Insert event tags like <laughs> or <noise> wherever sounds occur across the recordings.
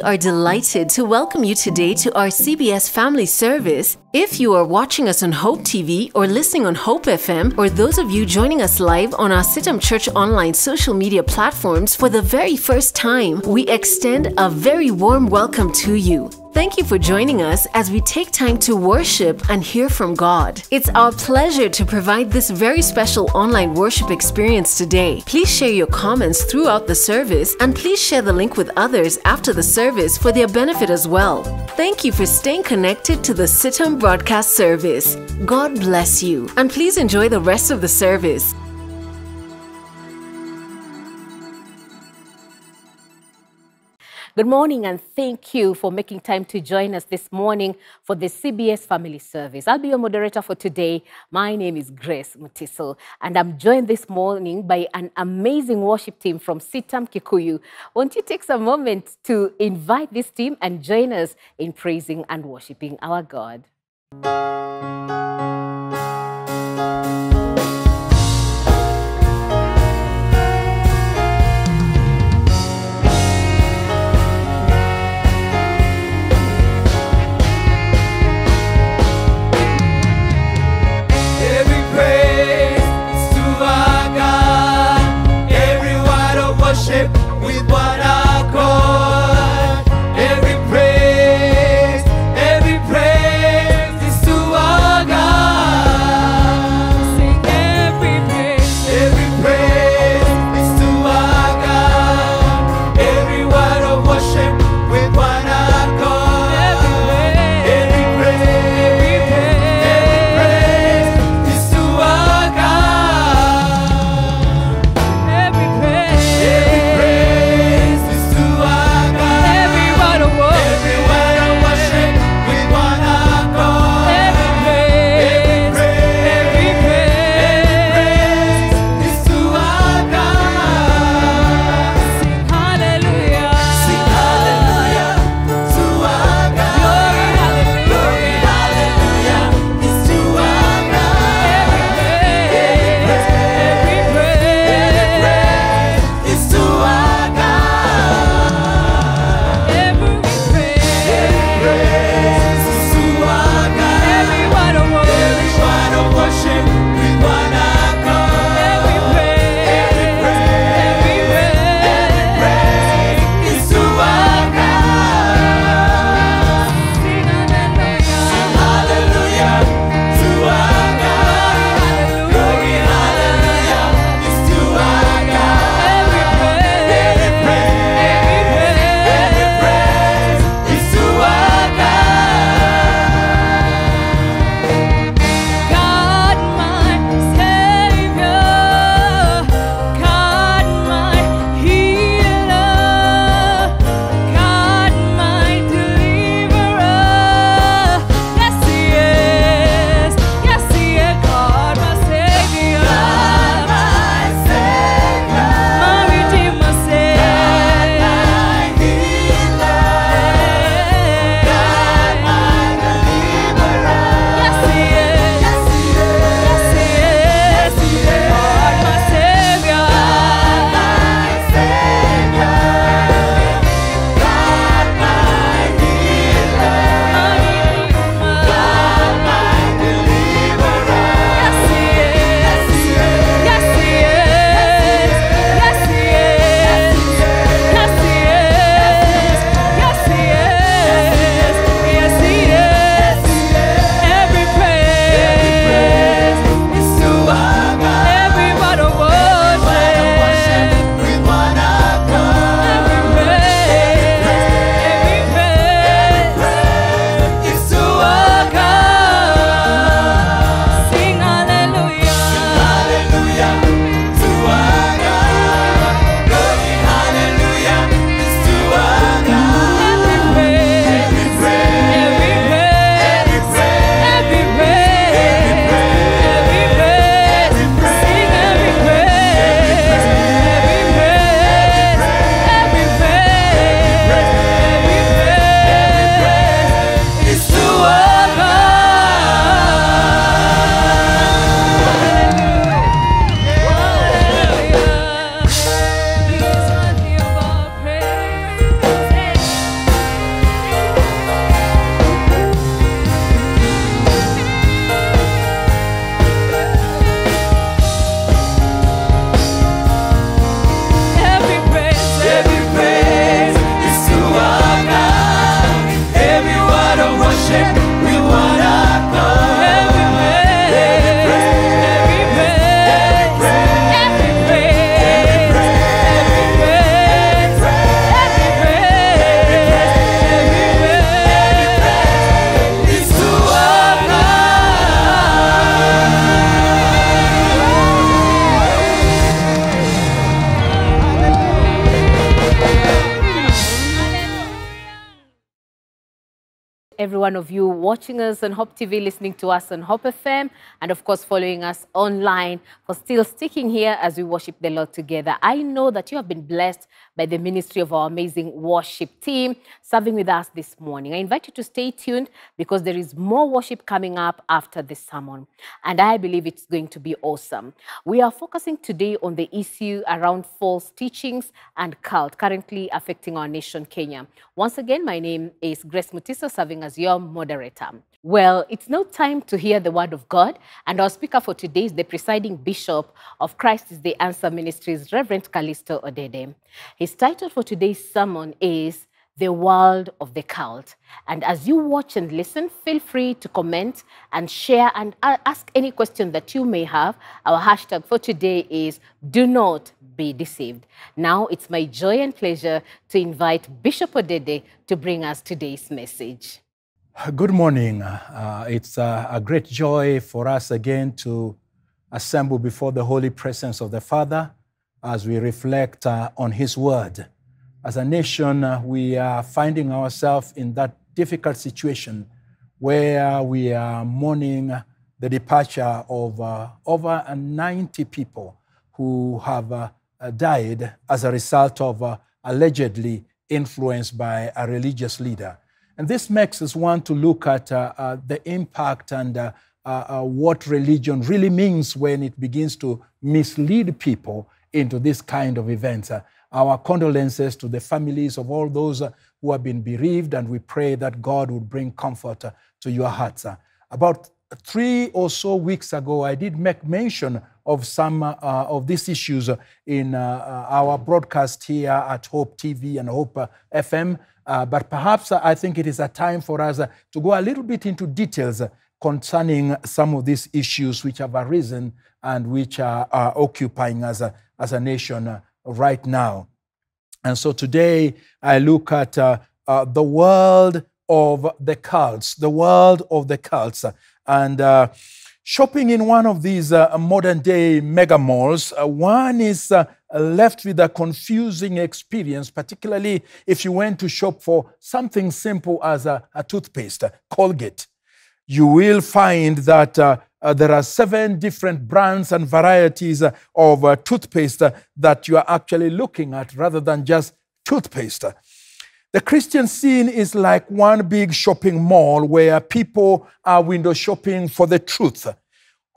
We are delighted to welcome you today to our CBS Family Service. If you are watching us on Hope TV or listening on Hope FM, or those of you joining us live on our CITAM Church online social media platforms for the very first time, we extend a very warm welcome to you. Thank you for joining us as we take time to worship and hear from God. It's our pleasure to provide this very special online worship experience today. Please share your comments throughout the service and please share the link with others after the service for their benefit as well. Thank you for staying connected to the CITAM broadcast service. God bless you and please enjoy the rest of the service. Good morning and thank you for making time to join us this morning for the CBS Family Service. I'll be your moderator for today. My name is Grace Mutiso and I'm joined this morning by an amazing worship team from CITAM Kikuyu. Won't you take some moment to invite this team and join us in praising and worshiping our God? One of you watching us on Hope TV, listening to us on Hope FM, and of course, following us online for still sticking here as we worship the Lord together. I know that you have been blessed by the ministry of our amazing worship team serving with us this morning. I invite you to stay tuned because there is more worship coming up after this sermon, and I believe it's going to be awesome. We are focusing today on the issue around false teachings and cult currently affecting our nation, Kenya. Once again, my name is Grace Mutiso, serving as your moderator. Well, it's now time to hear the word of God, and our speaker for today is the presiding bishop of Christ is the Answer Ministries, Reverend Calisto Odede. His title for today's sermon is The World of the Cult. And as you watch and listen, feel free to comment and share and ask any question that you may have. Our hashtag for today is Do Not Be Deceived. Now it's my joy and pleasure to invite Bishop Odede to bring us today's message. Good morning. Uh, it's uh, a great joy for us again to assemble before the holy presence of the Father as we reflect uh, on His Word. As a nation, uh, we are finding ourselves in that difficult situation where we are mourning the departure of uh, over 90 people who have uh, uh, died as a result of uh, allegedly influenced by a religious leader. And this makes us want to look at uh, uh, the impact and uh, uh, uh, what religion really means when it begins to mislead people into this kind of events. Uh, our condolences to the families of all those who have been bereaved, and we pray that God would bring comfort to your hearts. About three or so weeks ago, I did make mention of some uh, of these issues in uh, our broadcast here at Hope TV and Hope FM. Uh, but perhaps uh, I think it is a time for us uh, to go a little bit into details uh, concerning some of these issues which have arisen and which are, are occupying us uh, as a nation right now. And so today I look at uh, uh, the world of the cults, the world of the cults. And uh, shopping in one of these modern day mega malls, one is left with a confusing experience, particularly if you went to shop for something simple as a, a toothpaste, Colgate you will find that uh, uh, there are seven different brands and varieties uh, of uh, toothpaste uh, that you are actually looking at rather than just toothpaste. The Christian scene is like one big shopping mall where people are window shopping for the truth.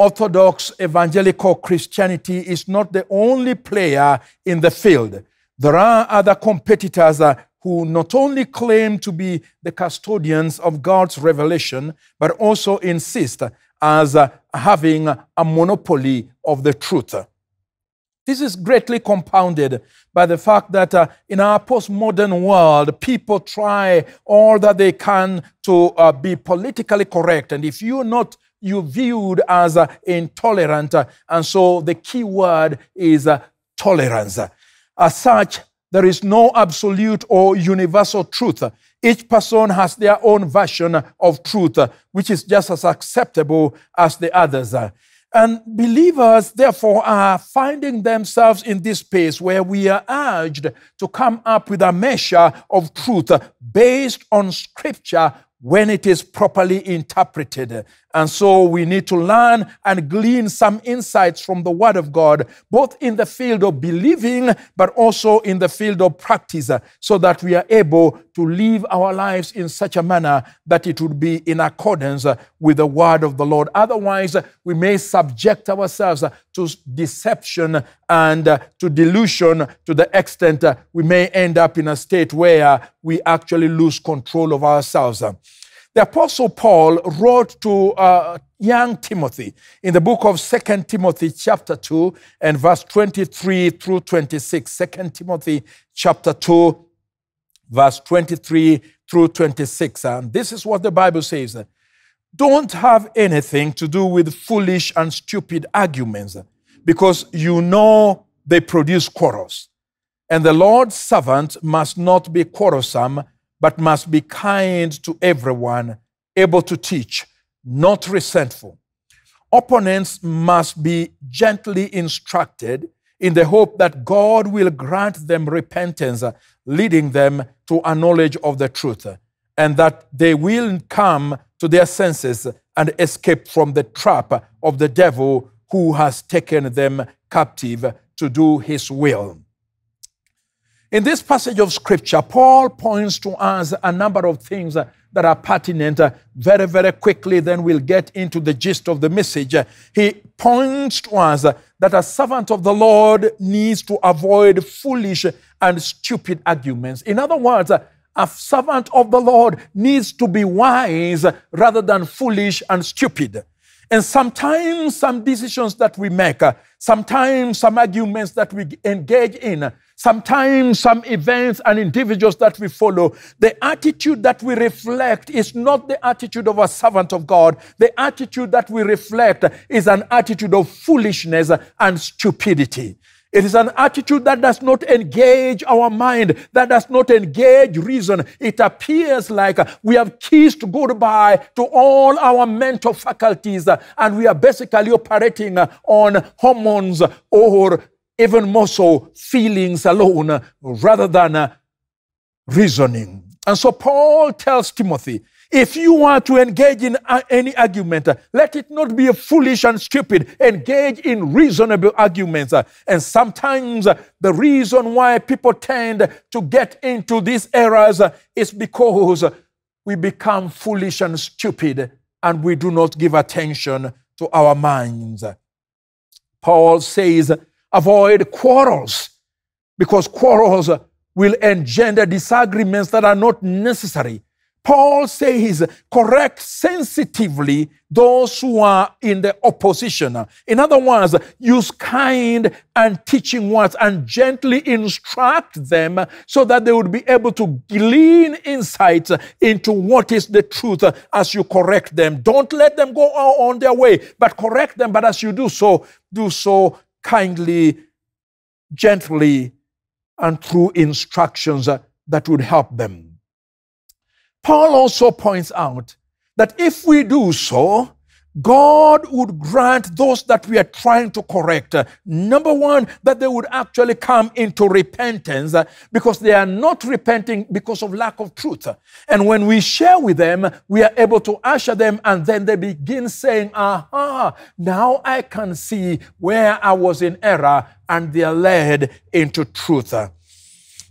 Orthodox evangelical Christianity is not the only player in the field. There are other competitors uh, who not only claim to be the custodians of God's revelation, but also insist as uh, having a monopoly of the truth. This is greatly compounded by the fact that uh, in our postmodern world, people try all that they can to uh, be politically correct. And if you're not, you're viewed as uh, intolerant. uh, and so the key word is uh, tolerance. As such, there is no absolute or universal truth. Each person has their own version of truth, which is just as acceptable as the others. And believers, therefore, are finding themselves in this space where we are urged to come up with a measure of truth based on scripture when it is properly interpreted. And so we need to learn and glean some insights from the Word of God, both in the field of believing, but also in the field of practice, so that we are able to live our lives in such a manner that it would be in accordance with the Word of the Lord. Otherwise, we may subject ourselves to deception and uh, to delusion to the extent uh, we may end up in a state where we actually lose control of ourselves. The Apostle Paul wrote to uh, young Timothy in the book of Second Timothy, chapter 2, and verse 23 through 26. 2 Timothy, chapter 2, verse 23 through 26. And this is what the Bible says Don't have anything to do with foolish and stupid arguments, because you know they produce quarrels. And the Lord's servant must not be quarrelsome, but must be kind to everyone, able to teach, not resentful. Opponents must be gently instructed in the hope that God will grant them repentance, leading them to a knowledge of the truth. and that they will come to their senses and escape from the trap of the devil who has taken them captive to do his will. In this passage of scripture, Paul points to us a number of things that are pertinent very, very quickly. Then we'll get into the gist of the message. He points to us that a servant of the Lord needs to avoid foolish and stupid arguments. In other words, a servant of the Lord needs to be wise rather than foolish and stupid. And sometimes some decisions that we make, uh, sometimes some arguments that we engage in, uh, sometimes some events and individuals that we follow, the attitude that we reflect is not the attitude of a servant of God. The attitude that we reflect is an attitude of foolishness and stupidity. It is an attitude that does not engage our mind, that does not engage reason. It appears like we have kissed goodbye to all our mental faculties and we are basically operating on hormones or even more so feelings alone rather than reasoning. And so Paul tells Timothy if you want to engage in uh, any argument, uh, let it not be foolish and stupid. Engage in reasonable arguments. Uh, and sometimes the reason why people tend to get into these errors is because we become foolish and stupid and we do not give attention to our minds. Paul says, avoid quarrels because quarrels will engender disagreements that are not necessary. Paul says, correct sensitively those who are in the opposition. In other words, use kind and teaching words and gently instruct them so that they would be able to glean insights into what is the truth as you correct them. Don't let them go on their way, but correct them. But as you do so, do so kindly, gently, and through instructions that would help them. Paul also points out that if we do so, God would grant those that we are trying to correct. Number one, that they would actually come into repentance because they are not repenting because of lack of truth. And when we share with them, we are able to usher them, and then they begin saying, Aha, now I can see where I was in error, and they are led into truth.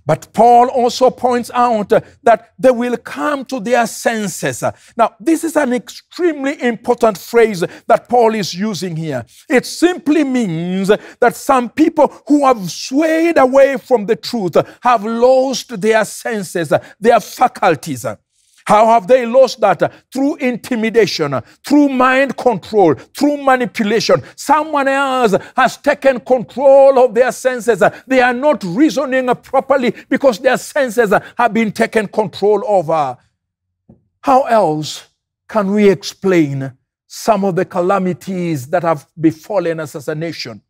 But Paul also points out uh, that they will come to their senses. Now, this is an extremely important phrase that Paul is using here. It simply means that some people who have swayed away from the truth have lost their senses, their faculties. How have they lost that? Through intimidation, through mind control, through manipulation. Someone else has taken control of their senses. They are not reasoning properly because their senses have been taken control over. How else can we explain some of the calamities that have befallen us as a nation?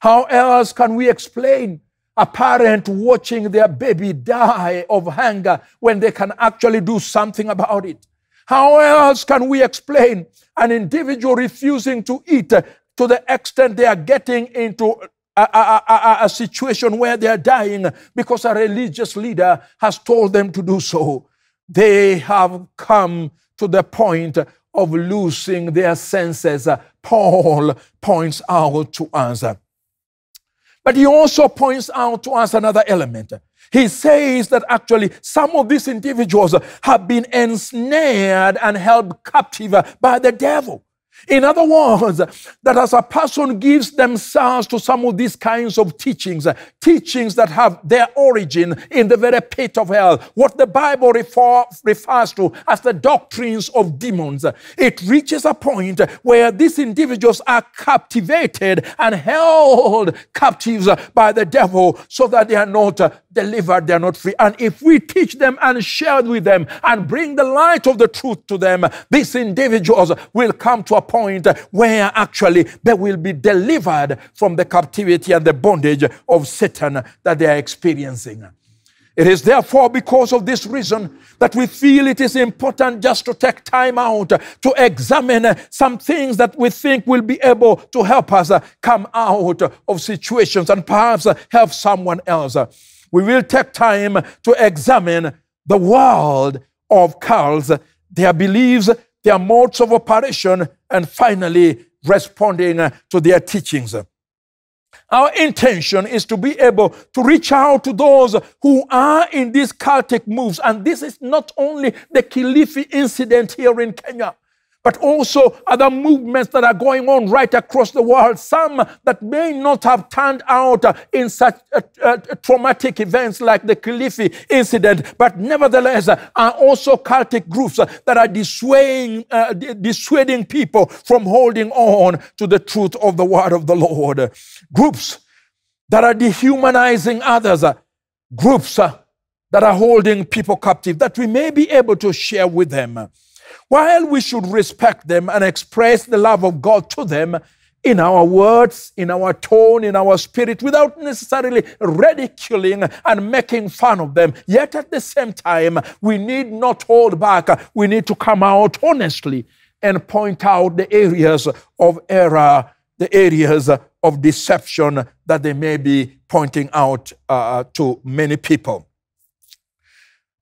How else can we explain a parent watching their baby die of hunger when they can actually do something about it. How else can we explain an individual refusing to eat to the extent they are getting into a, a, a, a, situation where they are dying because a religious leader has told them to do so. They have come to the point of losing their senses. Paul points out to us but he also points out to us another element. He says that actually some of these individuals have been ensnared and held captive by the devil. In other words, that as a person gives themselves to some of these kinds of teachings, teachings that have their origin in the very pit of hell, what the Bible refer, refers to as the doctrines of demons, it reaches a point where these individuals are captivated and held captives by the devil so that they are not delivered, they are not free. And if we teach them and share with them and bring the light of the truth to them, these individuals will come to a point where actually they will be delivered from the captivity and the bondage of Satan that they are experiencing. It is therefore because of this reason that we feel it is important just to take time out to examine some things that we think will be able to help us come out of situations and perhaps help someone else we will take time to examine the world of cults, their beliefs, their modes of operation, and finally responding to their teachings. Our intention is to be able to reach out to those who are in these cultic moves. And this is not only the Kilifi incident here in Kenya but also other movements that are going on right across the world. Some that may not have turned out uh, in such uh, uh, traumatic events like the Kilifi incident, but nevertheless are also cultic groups that are dissuading, uh, dissuading people from holding on to the truth of the word of the Lord. Groups that are dehumanizing others, groups that are holding people captive, that we may be able to share with them. While we should respect them and express the love of God to them in our words, in our tone, in our spirit, without necessarily ridiculing and making fun of them, yet at the same time, we need not hold back. We need to come out honestly and point out the areas of error, the areas of deception that they may be pointing out uh, to many people.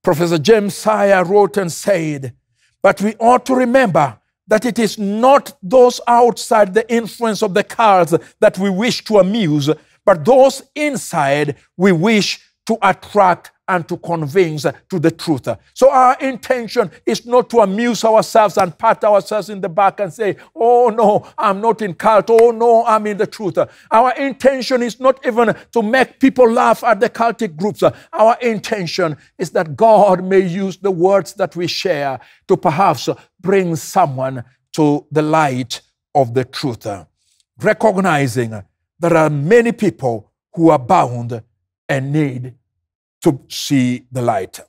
Professor James Sire wrote and said, but we ought to remember that it is not those outside the influence of the cults that we wish to amuse, but those inside we wish to attract and to convince to the truth. So our intention is not to amuse ourselves and pat ourselves in the back and say, oh no, I'm not in cult. Oh no, I'm in the truth. Our intention is not even to make people laugh at the cultic groups. Our intention is that God may use the words that we share to perhaps bring someone to the light of the truth. Recognizing there are many people who are bound and need to see the light.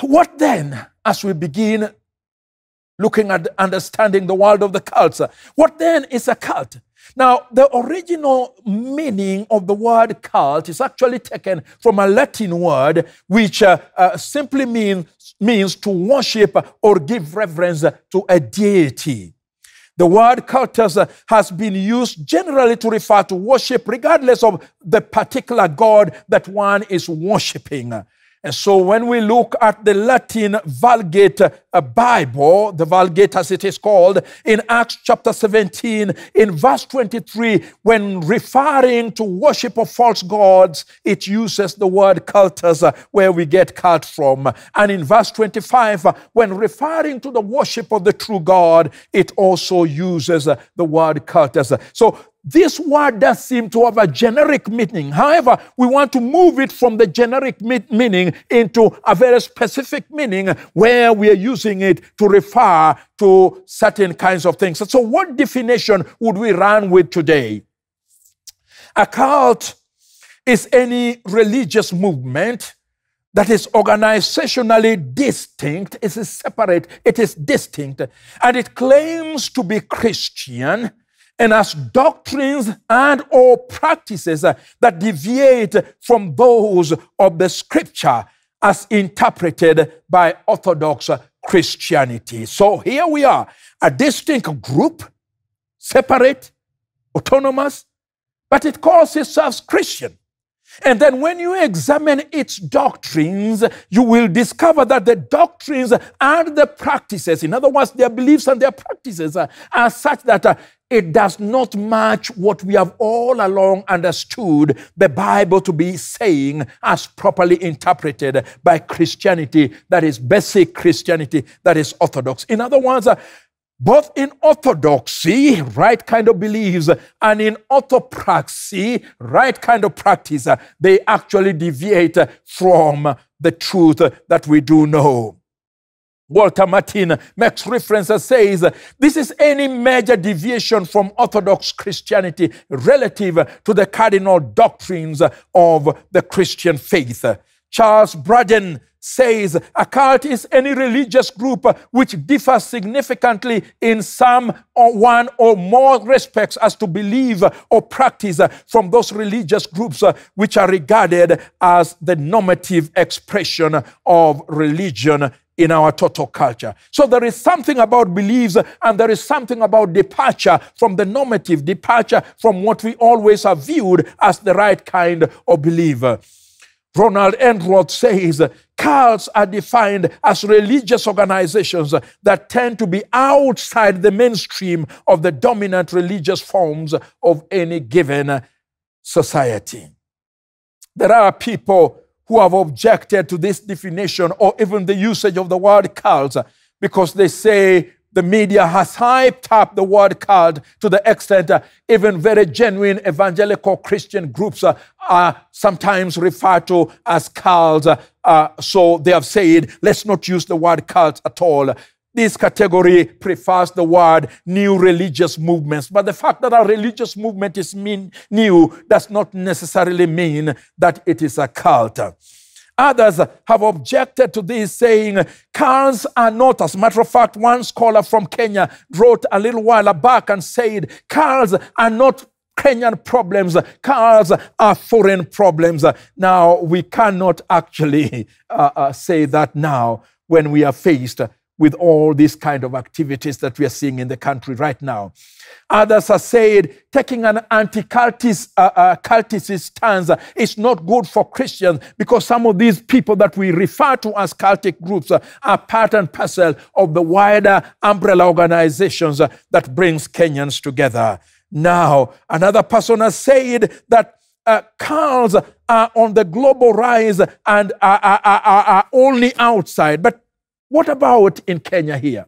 What then, as we begin looking at understanding the world of the cults, what then is a cult? Now, the original meaning of the word cult is actually taken from a Latin word which uh, uh, simply means, means to worship or give reverence to a deity. The word cultus uh, has been used generally to refer to worship, regardless of the particular God that one is worshiping. And so when we look at the Latin Vulgate uh, Bible, the Vulgate as it is called, in Acts chapter 17, in verse 23, when referring to worship of false gods, it uses the word cultus, uh, where we get cult from. And in verse 25, uh, when referring to the worship of the true God, it also uses the word cultus. So this word does seem to have a generic meaning. However, we want to move it from the generic meaning into a very specific meaning where we are using it to refer to certain kinds of things. So, what definition would we run with today? A cult is any religious movement that is organizationally distinct, it is separate, it is distinct, and it claims to be Christian and as doctrines and or practices uh, that deviate from those of the scripture as interpreted by orthodox christianity. So here we are a distinct group separate autonomous but it calls itself christian and then when you examine its doctrines, you will discover that the doctrines and the practices, in other words, their beliefs and their practices, uh, are such that uh, it does not match what we have all along understood the Bible to be saying as properly interpreted by Christianity, that is basic Christianity, that is orthodox. In other words, uh, both in orthodoxy, right kind of beliefs, and in orthopraxy, right kind of practice, they actually deviate from the truth that we do know. Walter Martin makes reference and says, This is any major deviation from Orthodox Christianity relative to the cardinal doctrines of the Christian faith. Charles Braden says a cult is any religious group which differs significantly in some or one or more respects as to believe or practice from those religious groups which are regarded as the normative expression of religion in our total culture. So there is something about beliefs and there is something about departure from the normative, departure from what we always have viewed as the right kind of believer. Ronald Enroth says cults are defined as religious organizations that tend to be outside the mainstream of the dominant religious forms of any given society. There are people who have objected to this definition or even the usage of the word cult because they say the media has hyped up the word cult to the extent uh, even very genuine evangelical Christian groups uh, are sometimes referred to as cults. Uh, so they have said, let's not use the word cult at all. This category prefers the word new religious movements. But the fact that a religious movement is mean, new does not necessarily mean that it is a cult. Others have objected to this, saying cults are not. As a matter of fact, one scholar from Kenya wrote a little while back and said cults are not Kenyan problems. Cults are foreign problems. Now, we cannot actually <laughs> uh, uh, say that now when we are faced with all these kind of activities that we are seeing in the country right now. Others have said taking an anti-cultist uh, uh, cultist stance is not good for Christians because some of these people that we refer to as cultic groups uh, are part and parcel of the wider umbrella organizations uh, that brings Kenyans together. Now, another person has said that uh, cults are on the global rise and are, are, are, are only outside. But what about in Kenya here?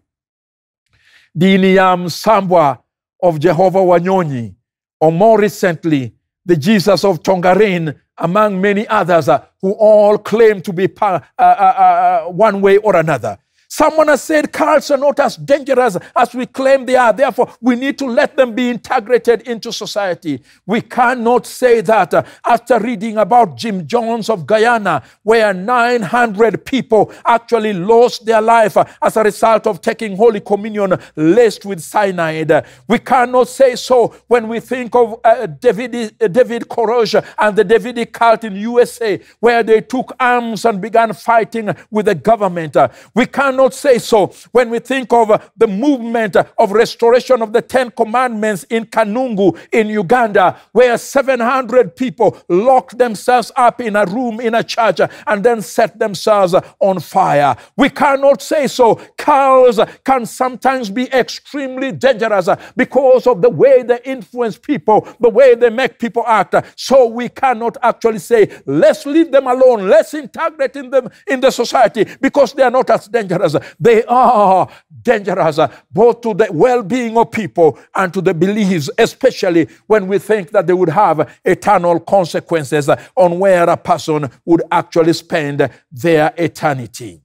Dini ya Msambwa of Jehovah Wanyonyi, or more recently, the Jesus of Tongaren, among many others uh, who all claim to be uh, uh, uh, one way or another. Someone has said cults are not as dangerous as we claim they are. Therefore, we need to let them be integrated into society. We cannot say that uh, after reading about Jim Jones of Guyana, where 900 people actually lost their life uh, as a result of taking Holy Communion laced with cyanide. We cannot say so when we think of uh, David, uh, David Koresh and the Davidic cult in USA, where they took arms and began fighting with the government. Uh, we cannot cannot say so when we think of uh, the movement uh, of restoration of the Ten Commandments in Kanungu in Uganda, where 700 people locked themselves up in a room in a church uh, and then set themselves on fire. We cannot say so. Cults can sometimes be extremely dangerous because of the way they influence people, the way they make people act. So we cannot actually say, let's leave them alone, let's integrate in them in the society because they are not as dangerous dangerous. They are dangerous both to the well being of people and to the beliefs, especially when we think that they would have eternal consequences on where a person would actually spend their eternity.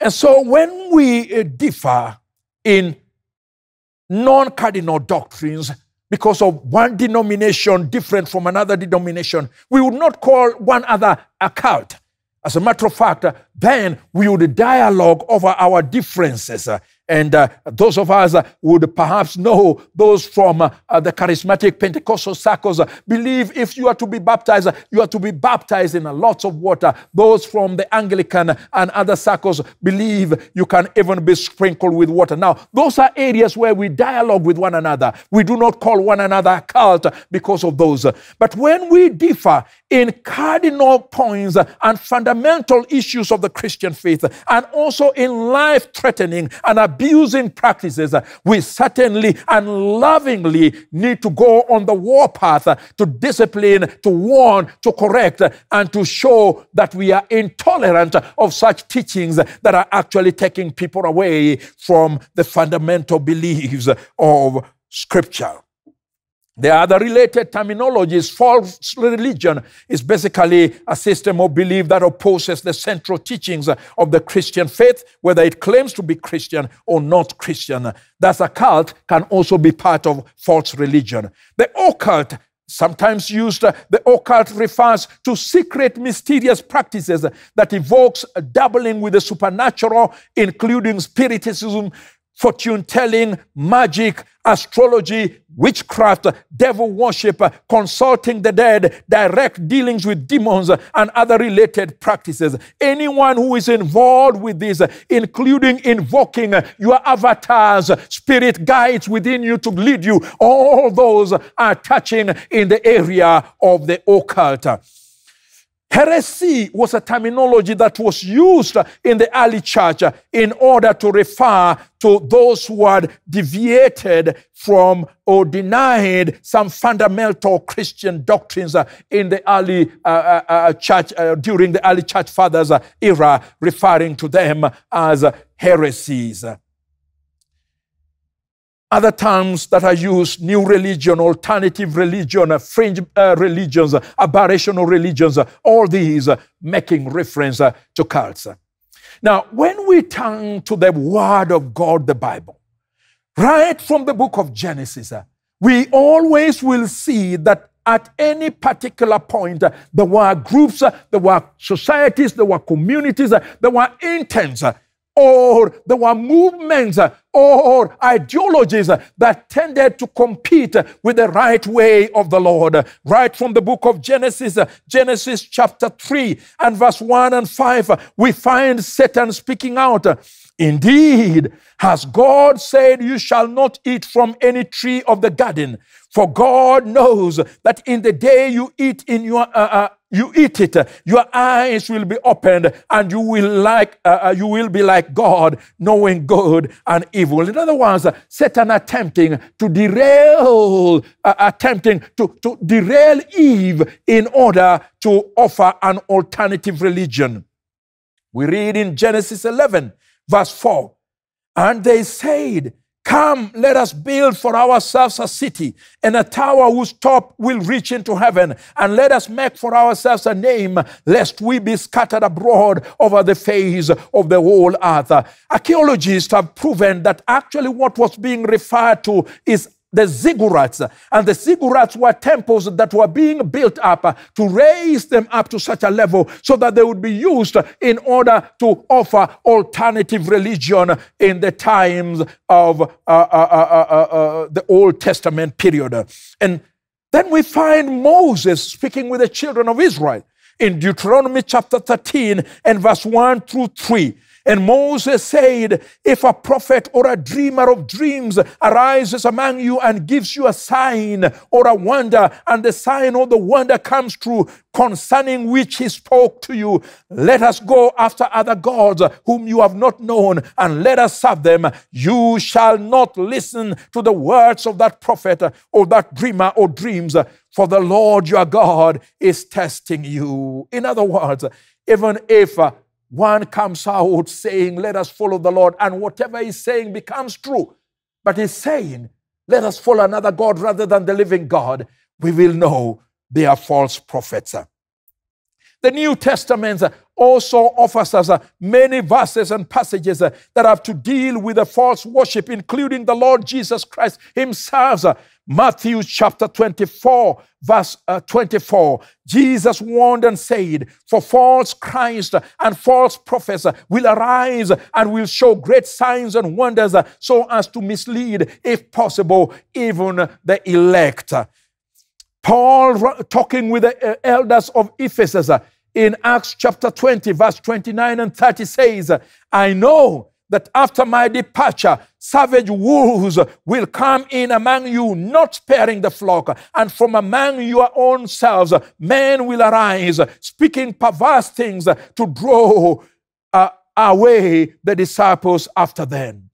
And so when we uh, differ in non cardinal doctrines, because of one denomination different from another denomination, we would not call one other a cult. As a matter of fact, uh, then we would dialogue over our differences. Uh, And uh, those of us uh, would perhaps know those from uh, the charismatic Pentecostal circles uh, believe if you are to be baptized, you are to be baptized in lots of water. Those from the Anglican and other circles believe you can even be sprinkled with water. Now, those are areas where we dialogue with one another. We do not call one another a cult because of those. But when we differ in cardinal points and fundamental issues of the Christian faith, and also in life threatening and abusing practices, uh, we certainly and lovingly need to go on the warpath uh, to discipline, to warn, to correct, uh, and to show that we are intolerant of such teachings that are actually taking people away from the fundamental beliefs of Scripture. The other related terminology is false religion is basically a system of belief that opposes the central teachings of the Christian faith, whether it claims to be Christian or not Christian. Thus, a cult can also be part of false religion. The occult sometimes used the occult refers to secret mysterious practices that evokes dabbling with the supernatural including spiritism fortune telling magic astrology, witchcraft, devil worship, consulting the dead, direct dealings with demons, and other related practices. Anyone who is involved with this, including invoking your avatars, spirit guides within you to lead you, all those are touching in the area of the occult. Heresy was a terminology that was used in the early church in order to refer to those who had deviated from or denied some fundamental Christian doctrines in the early uh, uh, uh, church, uh, during the early church fathers era, referring to them as heresies. Other terms that are used new religion, alternative religion, uh, fringe uh, religions, uh, aberrational religions, uh, all these making reference to cults. Now, when we turn to the Word of God, the Bible, right from the book of Genesis, we always will see that at any particular point, there were groups, there were societies, there were communities, there were intents or there were movements or ideologies that tended to compete with the right way of the Lord. Right from the book of Genesis, Genesis chapter 3 and verse 1 and 5, we find Satan speaking out. Indeed, has God said, You shall not eat from any tree of the garden? For God knows that in the day you eat in your uh, uh, you eat it, your eyes will be opened, and you will like uh, uh, you will be like God, knowing good and evil. In other words, Satan attempting to derail, uh, attempting to, to derail Eve in order to offer an alternative religion. We read in Genesis 11, verse 4, and they said, Come, let us build for ourselves a city and a tower whose top will reach into heaven. And let us make for ourselves a name, lest we be scattered abroad over the face of the whole earth. Archaeologists have proven that actually what was being referred to is the ziggurats. And the ziggurats were temples that were being built up to raise them up to such a level so that they would be used in order to offer alternative religion in the times of uh, uh, uh, the Old Testament period. And then we find Moses speaking with the children of Israel in Deuteronomy chapter 13 and verse 1 through 3. And Moses said, If a prophet or a dreamer of dreams arises among you and gives you a sign or a wonder, and the sign or the wonder comes true, concerning which he spoke to you, let us go after other gods whom you have not known, and let us serve them. You shall not listen to the words of that prophet or that dreamer or dreams, for the Lord your God is testing you. In other words, even if one comes out saying, Let us follow the Lord, and whatever he's saying becomes true. But he's saying, Let us follow another God rather than the living God. We will know they are false prophets. The New Testament also offers us many verses and passages that have to deal with the false worship, including the Lord Jesus Christ Himself. Matthew chapter 24, verse uh, 24. Jesus warned and said, For false Christ and false prophets will arise and will show great signs and wonders so as to mislead, if possible, even the elect. Paul, talking with the uh, elders of Ephesus in Acts chapter 20, verse 29 and 30, says, I know that after my departure, savage wolves will come in among you, not sparing the flock. And from among your own selves, men will arise, speaking perverse things to draw uh, away the disciples after them.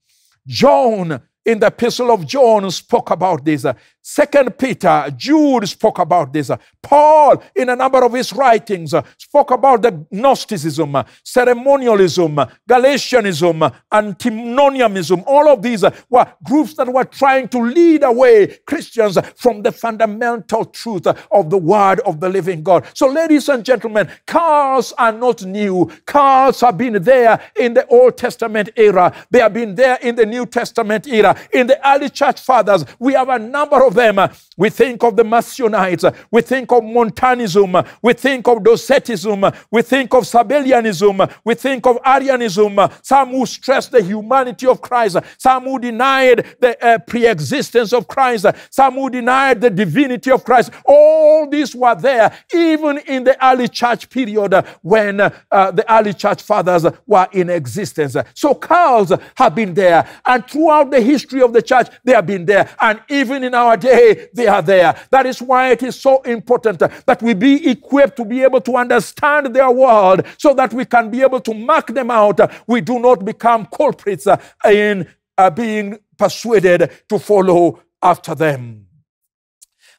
John in the epistle of John spoke about this. Second Peter, Jude spoke about this. Paul, in a number of his writings, spoke about the Gnosticism, ceremonialism, Galatianism, antinomianism. All of these were groups that were trying to lead away Christians from the fundamental truth of the Word of the living God. So, ladies and gentlemen, cults are not new. Cults have been there in the Old Testament era. They have been there in the New Testament era. In the early church fathers, we have a number of them. We think of the Marcionites, we think of Montanism, we think of Docetism, we think of Sabellianism, we think of Arianism, some who stressed the humanity of Christ, some who denied the uh, pre existence of Christ, some who denied the divinity of Christ. All these were there even in the early church period when uh, the early church fathers were in existence. So cults have been there, and throughout the history of the church, they have been there, and even in our day they are there. That is why it is so important that we be equipped to be able to understand their world so that we can be able to mark them out. We do not become culprits in uh, being persuaded to follow after them.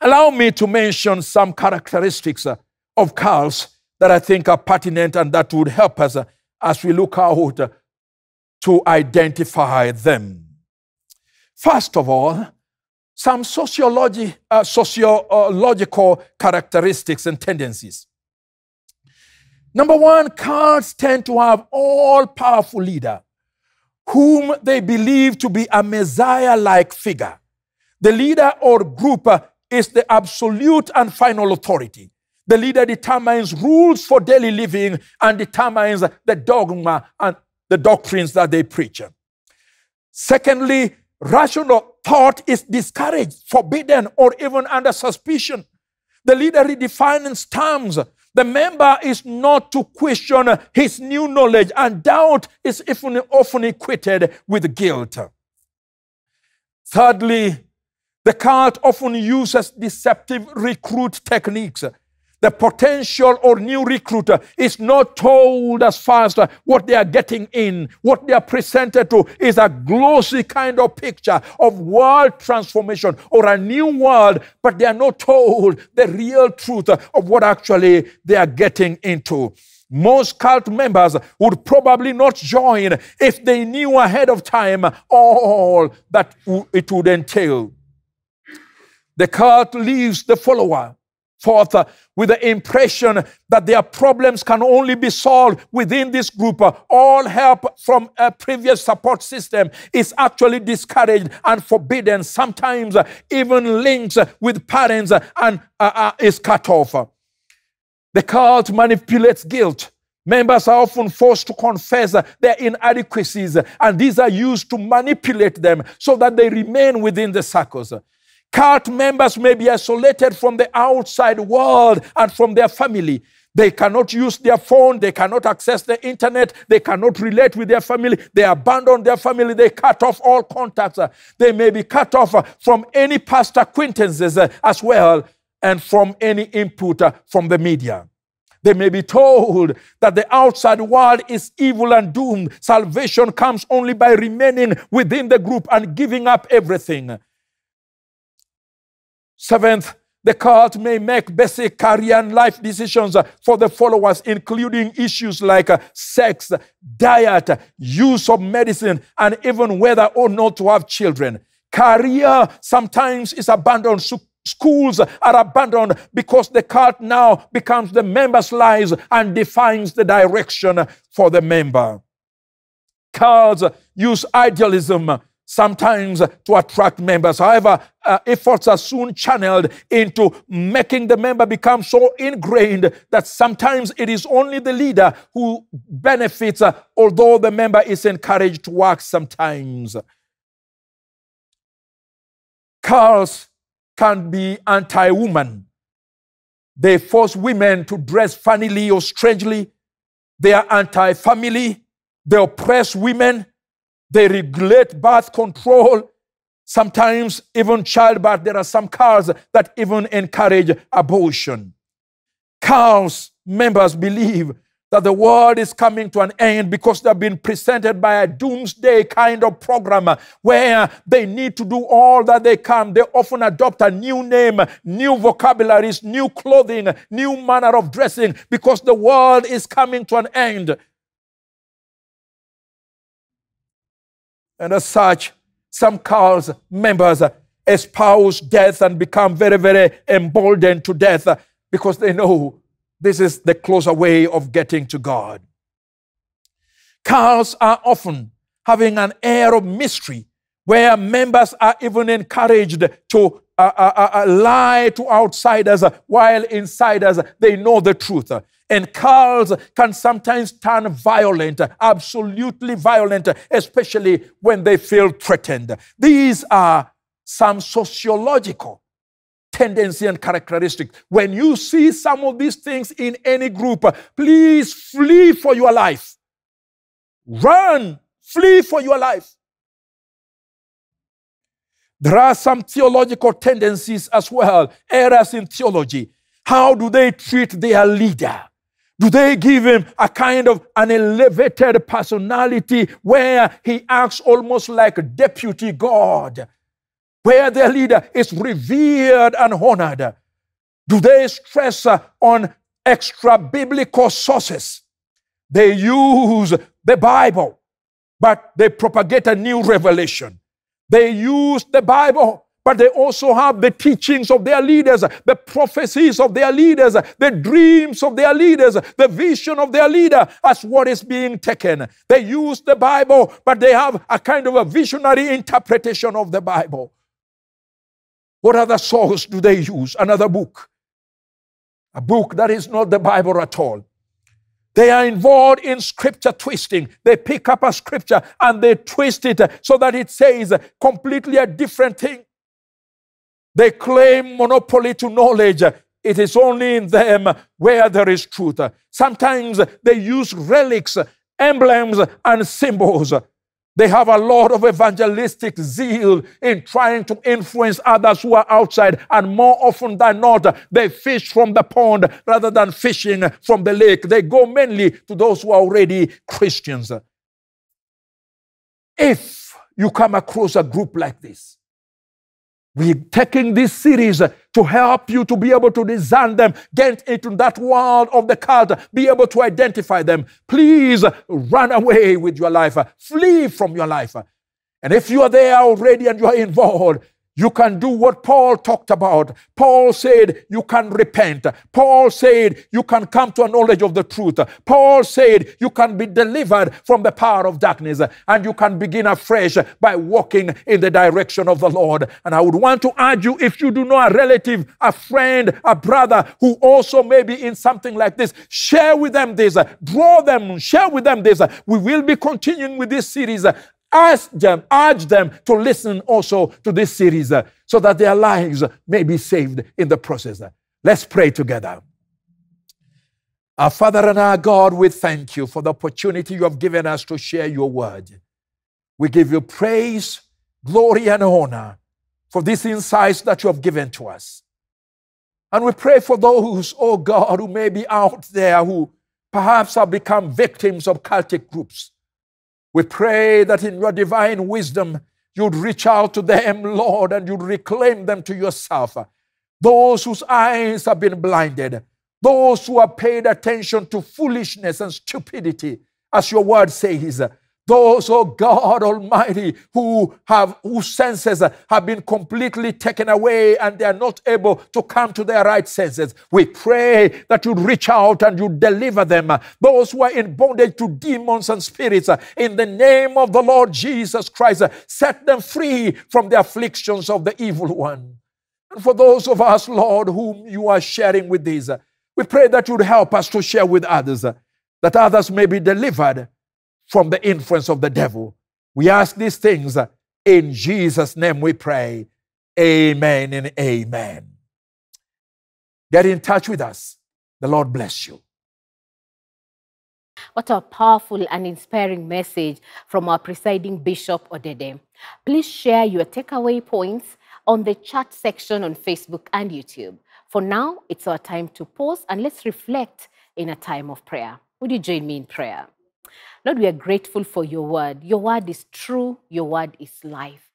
Allow me to mention some characteristics of cults that I think are pertinent and that would help us as we look out to identify them. First of all, some sociology, uh, sociological characteristics and tendencies. Number one, cults tend to have all powerful leader whom they believe to be a Messiah like figure. The leader or group is the absolute and final authority. The leader determines rules for daily living and determines the dogma and the doctrines that they preach. Secondly, rational thought is discouraged, forbidden, or even under suspicion. The leader redefines terms. The member is not to question his new knowledge, and doubt is often equated with guilt. Thirdly, the cult often uses deceptive recruit techniques the potential or new recruiter is not told as fast as what they are getting in. What they are presented to is a glossy kind of picture of world transformation or a new world, but they are not told the real truth of what actually they are getting into. Most cult members would probably not join if they knew ahead of time all that it would entail. The cult leaves the follower forth uh, with the impression that their problems can only be solved within this group. Uh, all help from a previous support system is actually discouraged and forbidden. Sometimes uh, even links with parents and is cut off. The cult manipulates guilt. Members are often forced to confess their inadequacies, and these are used to manipulate them so that they remain within the circles. Cult members may be isolated from the outside world and from their family. They cannot use their phone. They cannot access the internet. They cannot relate with their family. They abandon their family. They cut off all contacts. They may be cut off from any past acquaintances uh, as well and from any input uh, from the media. They may be told that the outside world is evil and doomed. Salvation comes only by remaining within the group and giving up everything. Seventh, the cult may make basic career and life decisions for the followers, including issues like uh, sex, diet, use of medicine, and even whether or not to have children. Career sometimes is abandoned. Schools are abandoned because the cult now becomes the member's lives and defines the direction for the member. Cults use idealism sometimes to attract members. However, uh, efforts are soon channeled into making the member become so ingrained that sometimes it is only the leader who benefits, uh, although the member is encouraged to work sometimes. Cults can be anti woman. They force women to dress funnily or strangely. They are anti family. They oppress women. They regulate birth control, sometimes even childbirth. There are some cults that even encourage abortion. Cults members believe that the world is coming to an end because they've been presented by a doomsday kind of program where they need to do all that they can. They often adopt a new name, new vocabularies, new clothing, new manner of dressing because the world is coming to an end. And as such, some cults members espouse death and become very, very emboldened to death because they know this is the closer way of getting to God. Cults are often having an air of mystery where members are even encouraged to uh, uh, uh, uh lie to outsiders while insiders they know the truth. And cults can sometimes turn violent, absolutely violent, especially when they feel threatened. These are some sociological tendency and characteristic. When you see some of these things in any group, please flee for your life. Run, flee for your life. There are some theological tendencies as well, errors in theology. How do they treat their leader? Do they give him a kind of an elevated personality where he acts almost like a deputy God, where their leader is revered and honored? Do they stress uh, on extra biblical sources? They use the Bible, but they propagate a new revelation. They use the Bible, but they also have the teachings of their leaders, the prophecies of their leaders, the dreams of their leaders, the vision of their leader as what is being taken. They use the Bible, but they have a kind of a visionary interpretation of the Bible. What other source do they use? Another book. A book that is not the Bible at all. They are involved in scripture twisting. They pick up a scripture and they twist it so that it says completely a different thing. They claim monopoly to knowledge. It is only in them where there is truth. Sometimes they use relics, emblems, and symbols they have a lot of evangelistic zeal in trying to influence others who are outside. And more often than not, they fish from the pond rather than fishing from the lake. They go mainly to those who are already Christians. If you come across a group like this, we're taking this series to help you to be able to discern them, get into that world of the cult, be able to identify them. Please run away with your life, flee from your life. And if you are there already and you are involved, you can do what Paul talked about. Paul said you can repent. Paul said you can come to a knowledge of the truth. Paul said you can be delivered from the power of darkness and you can begin afresh by walking in the direction of the Lord. And I would want to urge you if you do know a relative, a friend, a brother who also may be in something like this, share with them this, draw them, share with them this. We will be continuing with this series Ask them, urge them to listen also to this series uh, so that their lives may be saved in the process. Let's pray together. Our Father and our God, we thank you for the opportunity you have given us to share your word. We give you praise, glory, and honor for these insights that you have given to us. And we pray for those, oh God, who may be out there who perhaps have become victims of cultic groups. We pray that in your divine wisdom, you'd reach out to them, Lord, and you'd reclaim them to yourself. Those whose eyes have been blinded, those who have paid attention to foolishness and stupidity, as your word says, those, oh God Almighty, who have whose senses have been completely taken away and they are not able to come to their right senses. We pray that you reach out and you deliver them. Those who are in bondage to demons and spirits, in the name of the Lord Jesus Christ, set them free from the afflictions of the evil one. And for those of us, Lord, whom you are sharing with these, we pray that you'd help us to share with others, that others may be delivered from the influence of the devil. We ask these things uh, in Jesus' name we pray. Amen and amen. Get in touch with us. The Lord bless you. What a powerful and inspiring message from our presiding Bishop Odede. Please share your takeaway points on the chat section on Facebook and YouTube. For now, it's our time to pause and let's reflect in a time of prayer. Would you join me in prayer? Lord, we are grateful for your word. Your word is true, your word is life.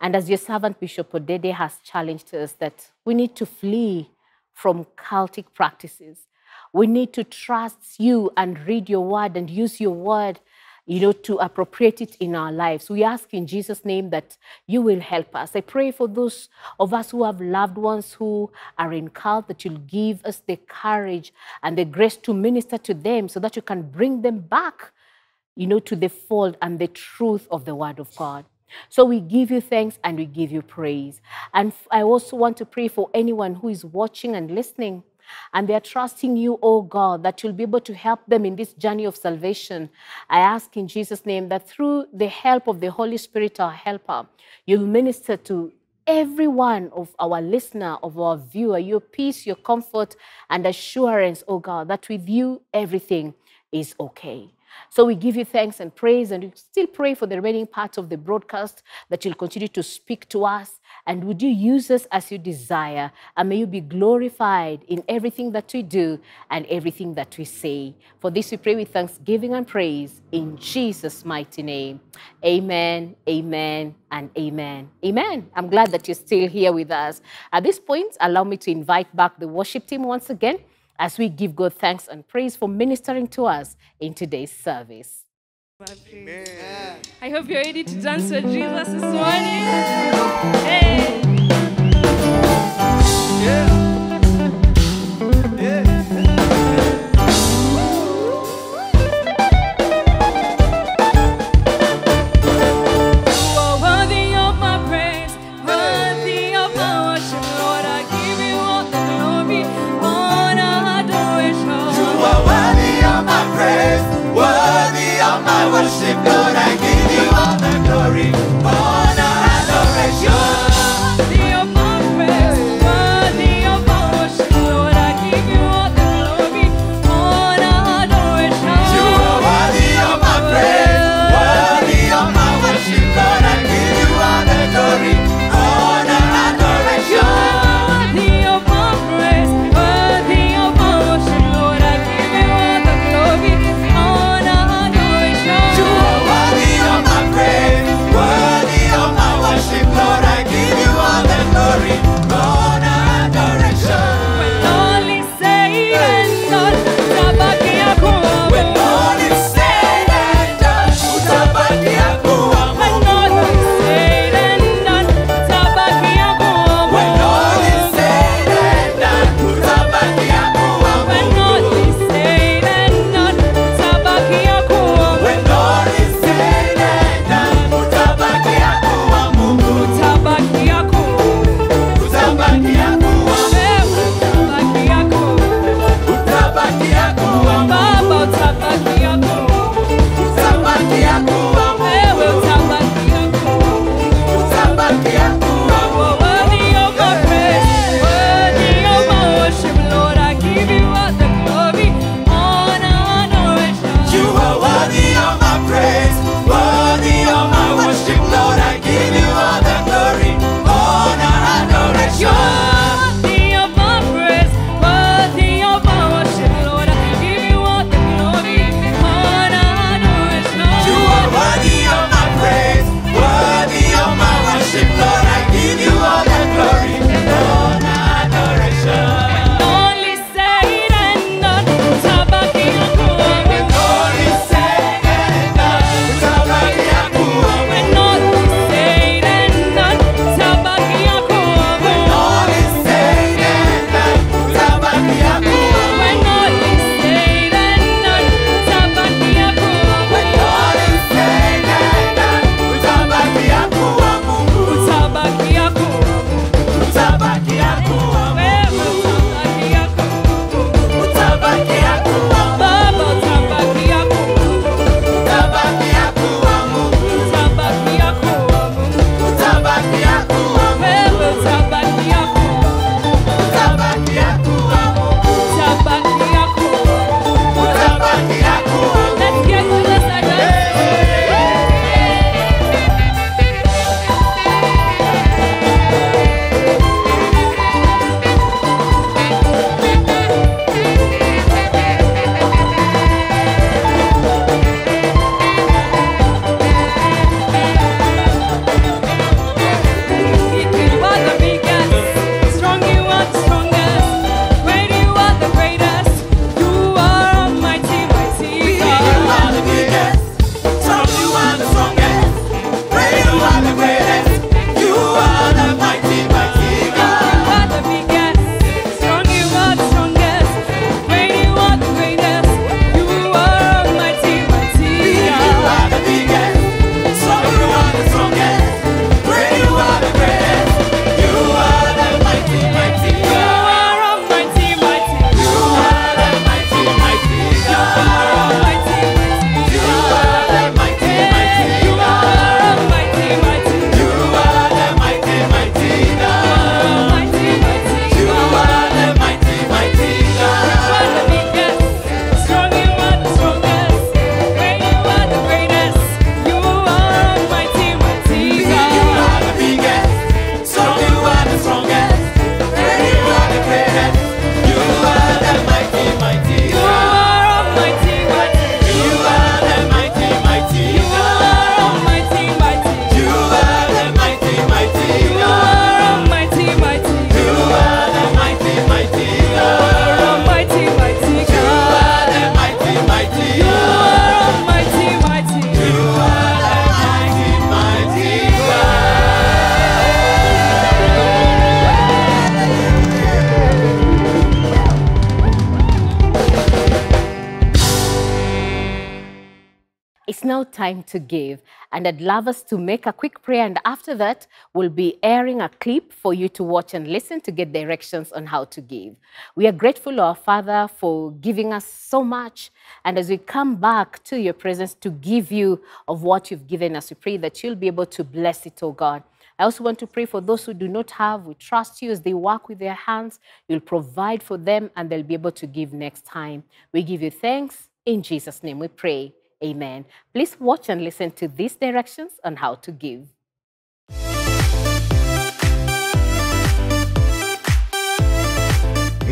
And as your servant Bishop Odede has challenged us that we need to flee from cultic practices. We need to trust you and read your word and use your word you know, to appropriate it in our lives. We ask in Jesus' name that you will help us. I pray for those of us who have loved ones who are in cult, that you'll give us the courage and the grace to minister to them so that you can bring them back you know, to the fold and the truth of the Word of God. So we give you thanks and we give you praise. And I also want to pray for anyone who is watching and listening and they're trusting you, oh God, that you'll be able to help them in this journey of salvation. I ask in Jesus' name that through the help of the Holy Spirit, our helper, you'll minister to every one of our listener, of our viewer, your peace, your comfort, and assurance, oh God, that with you everything is okay. So we give you thanks and praise, and we still pray for the remaining parts of the broadcast that you'll continue to speak to us. And would you use us as you desire? And may you be glorified in everything that we do and everything that we say. For this we pray with thanksgiving and praise in Jesus' mighty name. Amen, amen, and amen. Amen. I'm glad that you're still here with us. At this point, allow me to invite back the worship team once again as we give God thanks and praise for ministering to us in today's service. Amen. I hope you're ready to dance with Jesus this morning. Hey. Yeah. Time to give. And I'd love us to make a quick prayer. And after that, we'll be airing a clip for you to watch and listen to get directions on how to give. We are grateful, to our Father, for giving us so much. And as we come back to your presence to give you of what you've given us, we pray that you'll be able to bless it, oh God. I also want to pray for those who do not have. We trust you as they work with their hands. You'll provide for them and they'll be able to give next time. We give you thanks. In Jesus' name we pray. Amen. Please watch and listen to these directions on how to give.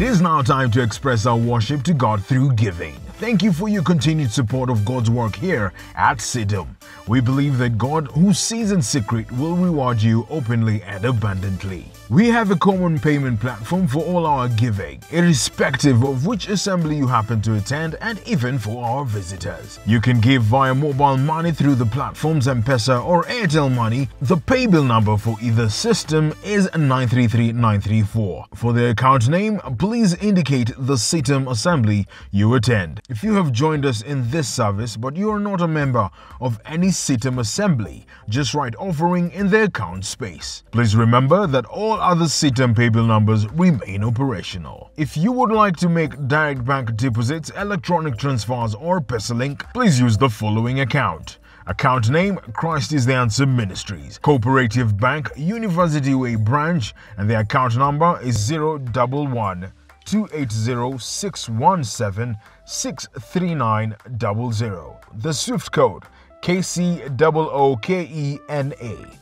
It is now time to express our worship to God through giving. Thank you for your continued support of God's work here at CITAM. We believe that God, who sees in secret, will reward you openly and abundantly. We have a common payment platform for all our giving, irrespective of which assembly you happen to attend and even for our visitors. You can give via mobile money through the platforms M-Pesa or Airtel Money. The pay bill number for either system is 933934. For the account name, please indicate the CITAM assembly you attend. If you have joined us in this service but you are not a member of any CITAM assembly, just write offering in the account space. Please remember that all other CITAM paybill numbers remain operational. If you would like to make direct bank deposits, electronic transfers or PesaLink, please use the following account. Account name Christ is the Answer Ministries. Cooperative Bank, University Way Branch, and the account number is 011 280 617 63900. The Swift code KCOOKENA.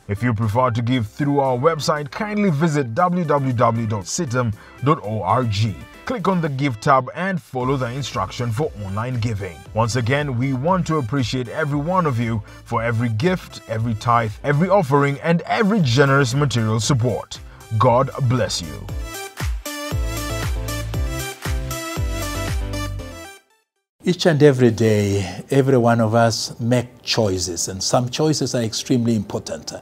If you prefer to give through our website, kindly visit www.citam.org. Click on the Give tab and follow the instruction for online giving. Once again, we want to appreciate every one of you for every gift, every tithe, every offering, and every generous material support. God bless you. Each and every day, every one of us make choices, and some choices are extremely important.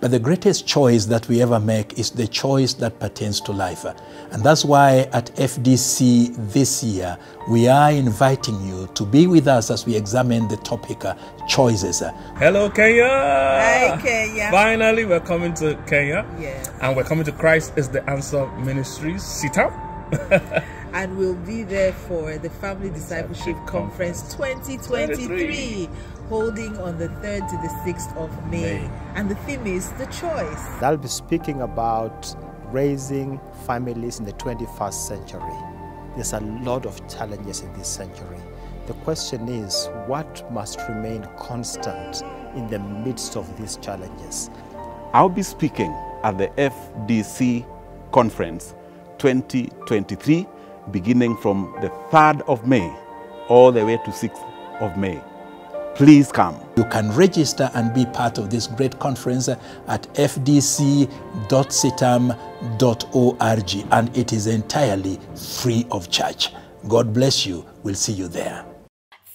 But the greatest choice that we ever make is the choice that pertains to life. And that's why at FDC this year, we are inviting you to be with us as we examine the topic uh, choices. Hello, Kenya. Hi, Kenya. Finally, we're coming to Kenya. Yes. And we're coming to Christ is the Answer Ministries, CITA. <laughs> and we'll be there for the Family Discipleship Conference 2023, holding on the 3rd to the 6th of May. May. And the theme is the choice. I'll be speaking about raising families in the 21st century. There's a lot of challenges in this century. The question is, what must remain constant in the midst of these challenges? I'll be speaking at the FDC conference 2023, beginning from the 3rd of May all the way to 6th of May. Please come. You can register and be part of this great conference at fdc.citam.org, and it is entirely free of charge. God bless you. We'll see you there.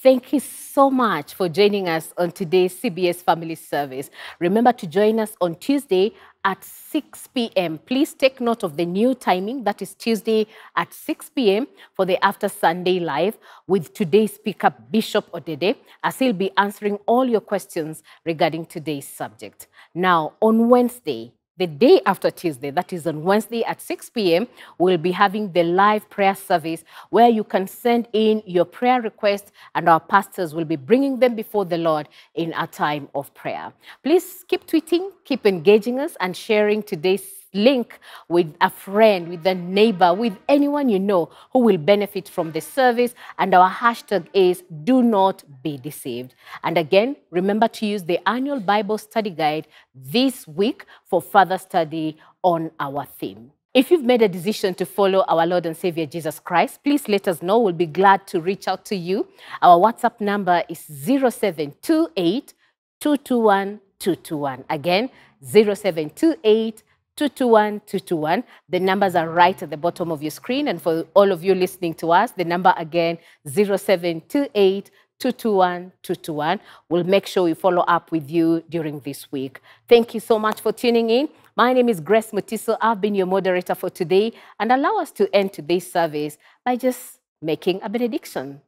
Thank you so much for joining us on today's CBS Family Service. Remember to join us on Tuesday at 6 p.m. Please take note of the new timing. That is Tuesday at 6 p.m. for the After Sunday Live with today's speaker, Bishop Odede, as he'll be answering all your questions regarding today's subject. Now, on Wednesday, the day after Tuesday, that is on Wednesday at 6 p.m., we'll be having the live prayer service where you can send in your prayer requests and our pastors will be bringing them before the Lord in a time of prayer. Please keep tweeting, keep engaging us, and sharing today's link with a friend, with a neighbor, with anyone you know who will benefit from the service. And our hashtag is do not be deceived. And again, remember to use the annual Bible study guide this week for further study on our theme. If you've made a decision to follow our Lord and Savior Jesus Christ, please let us know. We'll be glad to reach out to you. Our WhatsApp number is 0728 221 221. Again, 0728 221 221. The numbers are right at the bottom of your screen. And for all of you listening to us, the number again 0728 221 221. We'll make sure we follow up with you during this week. Thank you so much for tuning in. My name is Grace Mutiso. I've been your moderator for today. And allow us to end today's service by just making a benediction.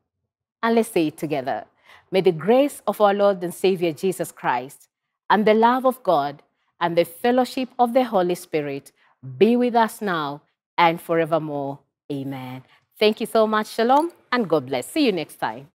And let's say it together. May the grace of our Lord and Savior Jesus Christ and the love of God and the fellowship of the Holy Spirit be with us now and forevermore. Amen. Thank you so much. Shalom and God bless. See you next time.